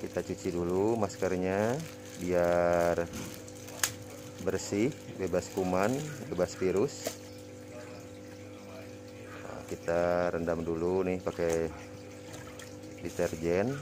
kita cuci dulu maskernya biar bersih bebas kuman bebas virus. Nah, kita rendam dulu nih pakai deterjen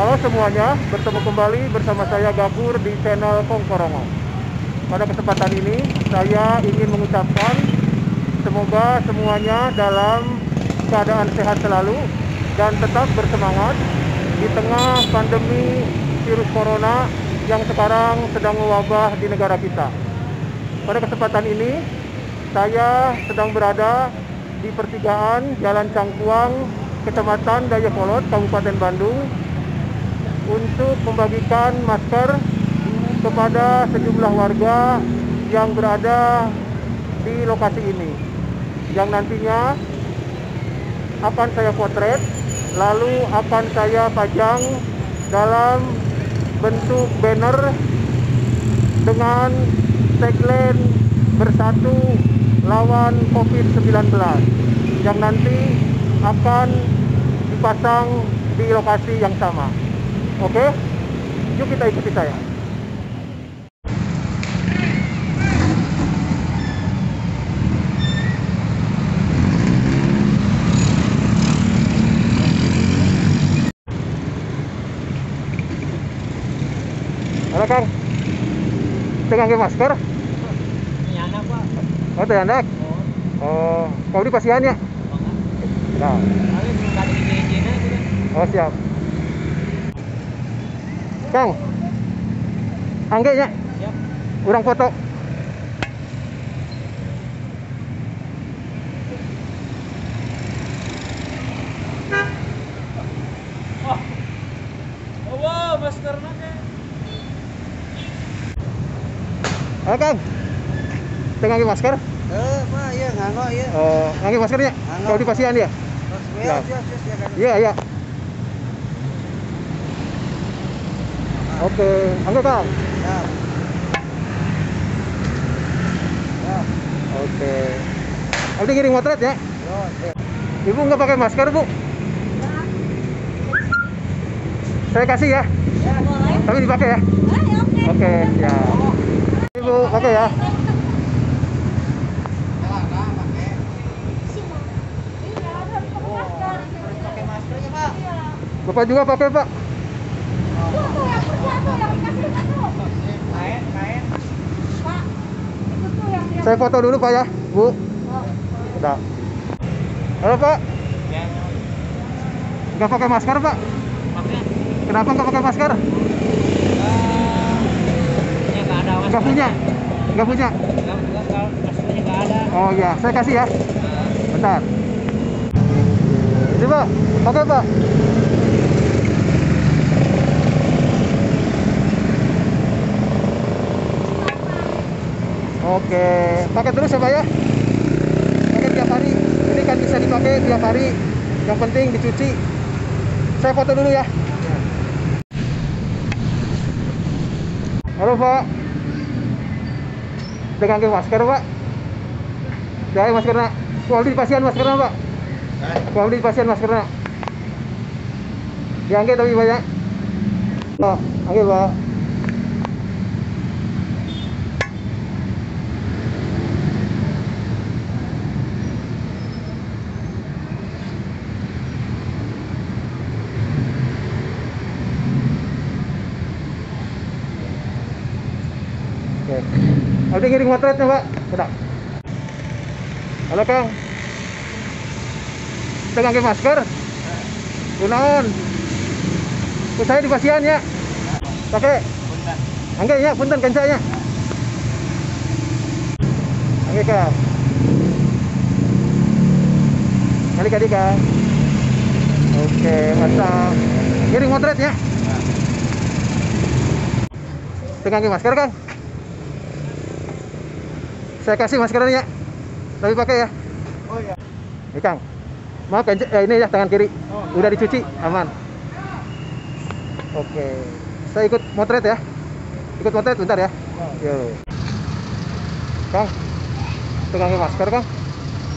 Halo semuanya, bertemu kembali bersama saya Gabur di channel Kongkorongo. Pada kesempatan ini, saya ingin mengucapkan semoga semuanya dalam keadaan sehat selalu dan tetap bersemangat di tengah pandemi virus corona yang sekarang sedang mewabah di negara kita. Pada kesempatan ini, saya sedang berada di pertigaan Jalan Cangkuang, Kecamatan Dayakolot, Kabupaten Bandung, untuk membagikan masker kepada sejumlah warga yang berada di lokasi ini yang nantinya akan saya potret lalu akan saya pajang dalam bentuk banner dengan tagline bersatu lawan COVID-19 yang nanti akan dipasang di lokasi yang sama. Oke, yuk kita ikuti saya. Halo Kang, tengah masker? Ini anak pak. Oh, tengah anak. Oh, Oh, kau di ya? Nah, ada izin-izinnya gitu kan. oh siap. Kang, angge ya, Siap. urang foto. Oh. Oh, wow, maskernya. Halo Kang, tengah pakai masker? Eh, Pak, iya nganggo iya. Oh, angge maskernya? Anggo. Kau di pasian ya? Ya. siap, siap, siap. Iya, iya. Oke, angge Kang. Siap. Oke. Abdi ngiring motret ya? Ibu nggak pakai masker bu? Saya kasih ya, Ya, boleh. tapi dipakai ya. Oke. Oke, ya. Ibu pakai ya. Ya. Iya. Bapak juga pakai pak. Tuh, tuh, yang kerja tuh, yang dikasih lihat tuh. Kain, kain. Pak, itu tuh yang dia- Saya foto dulu pak ya, bu. Udah. Halo pak, Ya. nggak pakai masker pak? Kenapa nggak pakai masker? eh ya ada Nggak punya? Nggak punya? Maskernya ada. Oh ya, saya kasih ya. Eh, Bentar. Pak, pakai pak. Oke, pakai terus ya pak ya. Pakai tiap hari. Ini kan bisa dipakai tiap hari. Yang penting dicuci. Saya foto dulu ya. Halo pak. Dengan masker pak. Jangan maskernya. Kuali di pasien maskernya pak. Kuali di pasien maskernya. Diangkat tapi banyak. Oh, angkat pak. Oke. Ada ngiring motretnya pak. Sudah. Halo Kang. Kita pakai masker. Gunaon. Ku saya di pasian ya. Pakai. Angge ya, punten kencanya. Angge Kang. Kali kali Kang. Oke, mantap. Ngiring motret ya. Pegang masker, Kang. Saya kasih maskernya. Tapi pakai ya. Oh iya. Nih, Kang. Maaf, kan, eh, ini ya tangan kiri. Udah dicuci, aman. Oke. Saya ikut motret ya. Ikut motret bentar ya. Yo. Kang. Pegang masker, Kang.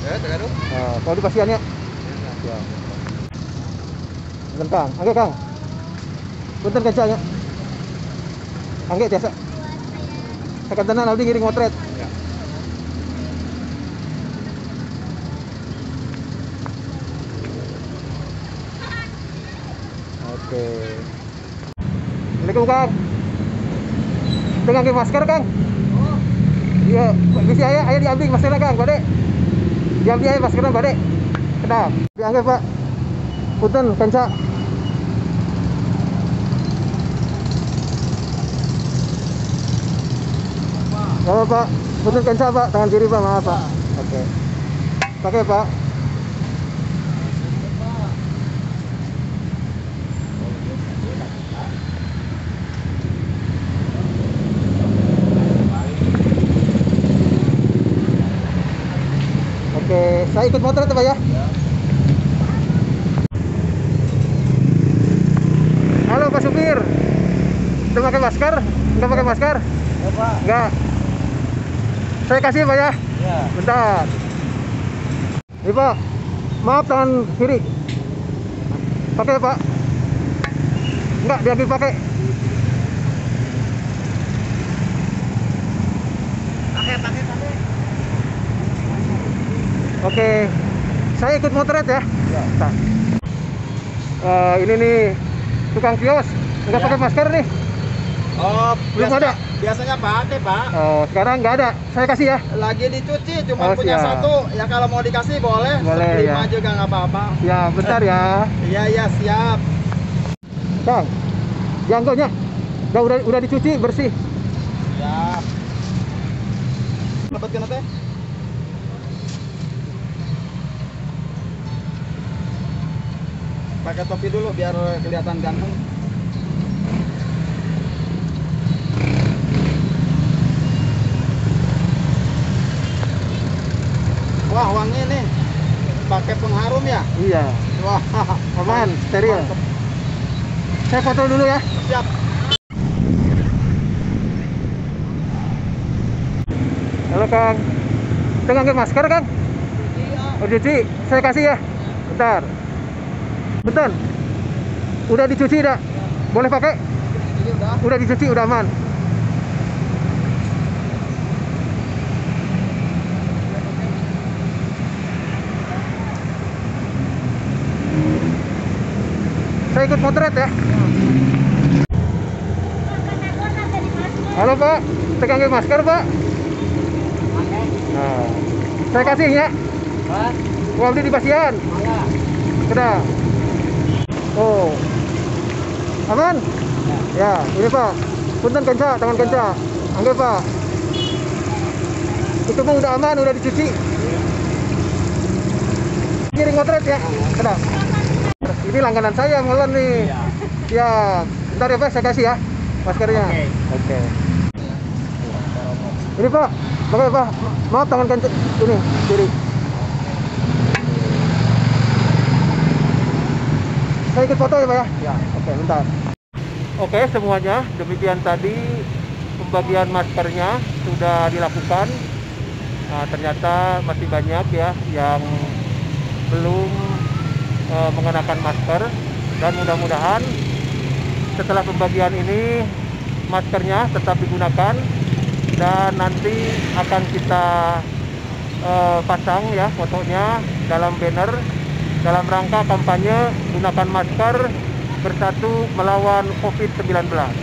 Ya, terus. Nah, kalau di pasiennya. Ya. Bentar, Kang. Angge, Kang. Punten kacanya. Angge biasa. Akan tenan abdi ngiring motret. Ya. Oke. Assalamualaikum Kang. Dengan masker Kang. Iya, bisa ayah, ayah diambil maskernya Kang, Bade. Diambil ayah maskernya Bade. Kenal. Dianggap Pak. Punten kenca. Gak Pak. Punten kenca Pak, tangan kiri Pak, maaf Pak. Oke. Pakai Pak. Oke, saya ikut motor ya Pak ya. Halo Pak Supir. Udah pakai masker? Enggak pakai masker? Ya Pak. Enggak. Saya kasih Pak ya. Ya. Bentar. Ini Pak. Maaf tangan kiri. Pakai Pak. Enggak, diambil pakai. Pakai pakai pakai. Oke. Saya ikut motret ya. Ya. Bentar. Eh, ini nih tukang kios nggak Ya. pakai masker nih. Oh, Belum ada? Biasanya pakai, Pak. Oh, sekarang nggak ada. Saya kasih ya. Lagi dicuci, cuma Oh, punya siap. satu. Ya kalau mau dikasih boleh. Boleh, ya. juga nggak apa-apa. Ya, bentar ya. Iya, iya, siap. Kang. Janggonya udah udah dicuci bersih. Siap. Lebetkan teh. Pakai topi dulu biar kelihatan ganteng. Wah, wangi nih. Pakai pengharum ya? Iya. Wah, Aman, steril. mantep. Saya foto dulu ya. Siap. Halo Kang. Dengan pakai masker Kang? Oh cuci. Saya kasih ya. Bentar. Bentar. Udah dicuci dah. Boleh pakai? Udah. Udah dicuci, udah aman. Saya ikut motret ya. Halo Pak, tegang masker Pak. Nah, saya kasih ya. Pak, Wah, beli di Basian. ya. Sudah. Oh. Aman? Ya, ini Pak. Punten kenca, tangan kenca. Angge Pak. Itu pun udah aman, udah dicuci. Kiring motret ya. Sudah. Ini langganan saya molen nih. Ya. Bentar ya Pak, saya kasih ya maskernya. Oke. Oke. Ini Pak, pakai Pak. Maaf tangan kenca ini kiri. Saya ikut foto ya Pak ya? Ya. Oke, bentar. Oke, semuanya demikian tadi pembagian maskernya sudah dilakukan. Nah, ternyata masih banyak ya yang belum eh, mengenakan masker dan mudah-mudahan setelah pembagian ini maskernya tetap digunakan dan nanti akan kita eh, pasang ya fotonya dalam banner dalam rangka kampanye gunakan masker bersatu melawan COVID-19.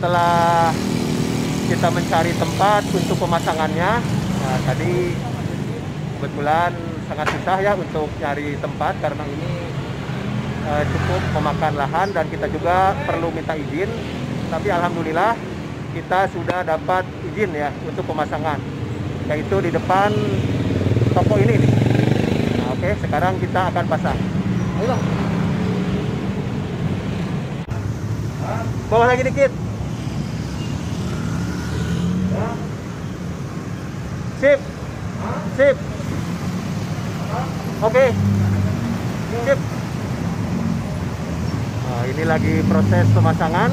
Setelah kita mencari tempat untuk pemasangannya, nah, tadi kebetulan sangat susah ya untuk nyari tempat karena ini eh, cukup memakan lahan dan kita juga perlu minta izin. Tapi alhamdulillah kita sudah dapat izin ya untuk pemasangan yaitu di depan toko ini nih. Nah, oke sekarang kita akan pasang. Ayo. Bawah lagi dikit sip. Sip. Oke. Sip. Nah, ini lagi proses pemasangan.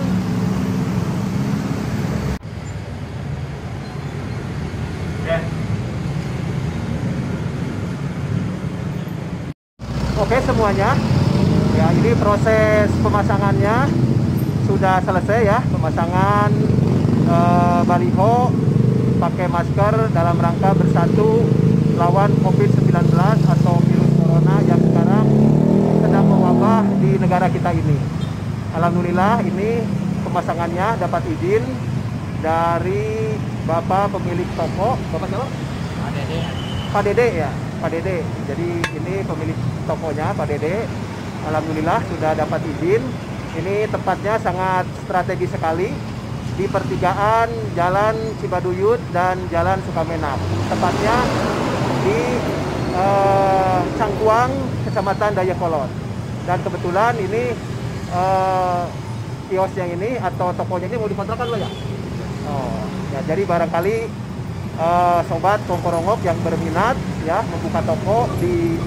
Oke semuanya. Ya ini proses pemasangannya sudah selesai ya. Pemasangan eh, baliho pakai masker dalam rangka bersatu lawan COVID-19 atau virus corona yang sekarang sedang mewabah di negara kita ini. Alhamdulillah ini pemasangannya dapat izin dari Bapak pemilik toko. Bapak siapa? Pak Dede ya, Pak Dede. Jadi ini pemilik tokonya Pak Dede. Alhamdulillah sudah dapat izin. Ini tempatnya sangat strategis sekali di pertigaan Jalan Cibaduyut dan Jalan Sukamenap. Tepatnya di eh, Cangkuang, Kecamatan Dayakolot. Dan kebetulan ini eh, kios yang ini atau tokonya ini mau dikontrakan lo ya? Oh, ya jadi barangkali eh, sobat Kongkorongok yang berminat ya membuka toko di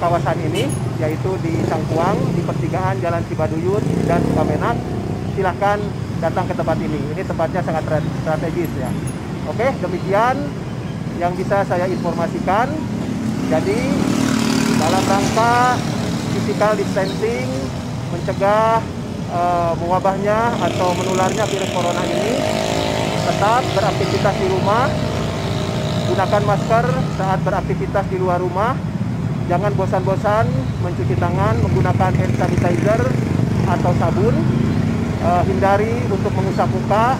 kawasan ini yaitu di Cangkuang di pertigaan Jalan Cibaduyut dan Sukamenap silahkan datang ke tempat ini. Ini tempatnya sangat stra- strategis ya. Oke demikian yang bisa saya informasikan. Jadi dalam rangka physical distancing mencegah eh, mewabahnya atau menularnya virus corona ini tetap beraktivitas di rumah. Gunakan masker saat beraktivitas di luar rumah. Jangan bosan-bosan mencuci tangan menggunakan hand sanitizer atau sabun Eh, hindari untuk mengusap muka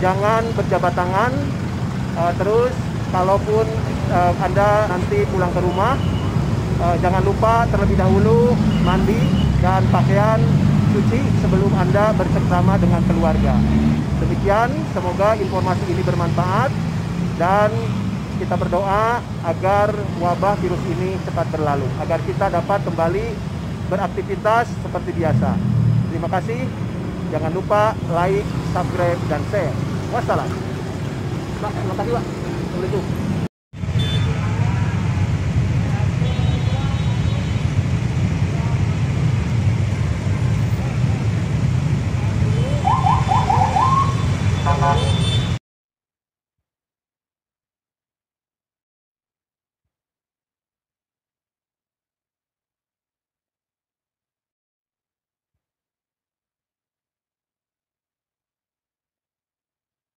jangan berjabat tangan. Eh, terus kalaupun eh, anda nanti pulang ke rumah eh, jangan lupa terlebih dahulu mandi dan pakaian cuci sebelum anda bercengkrama dengan keluarga. Demikian semoga informasi ini bermanfaat dan kita berdoa agar wabah virus ini cepat berlalu agar kita dapat kembali beraktivitas seperti biasa. Terima kasih jangan lupa like subscribe dan share. Wassalam. Terima kasih Pak. Assalamualaikum